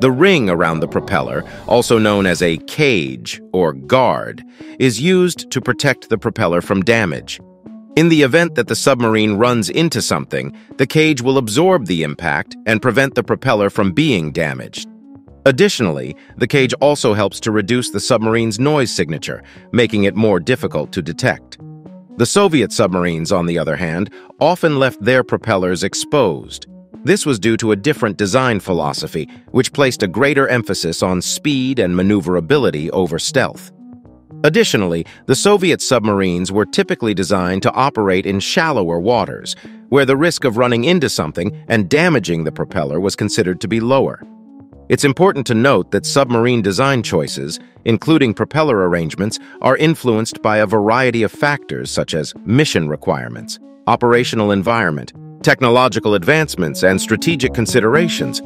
The ring around the propeller, also known as a cage or guard, is used to protect the propeller from damage. In the event that the submarine runs into something, the cage will absorb the impact and prevent the propeller from being damaged. Additionally, the cage also helps to reduce the submarine's noise signature, making it more difficult to detect. The Soviet submarines, on the other hand, often left their propellers exposed. This was due to a different design philosophy, which placed a greater emphasis on speed and maneuverability over stealth. Additionally, the Soviet submarines were typically designed to operate in shallower waters, where the risk of running into something and damaging the propeller was considered to be lower. It's important to note that submarine design choices, including propeller arrangements, are influenced by a variety of factors such as mission requirements, operational environment, technological advancements, and strategic considerations.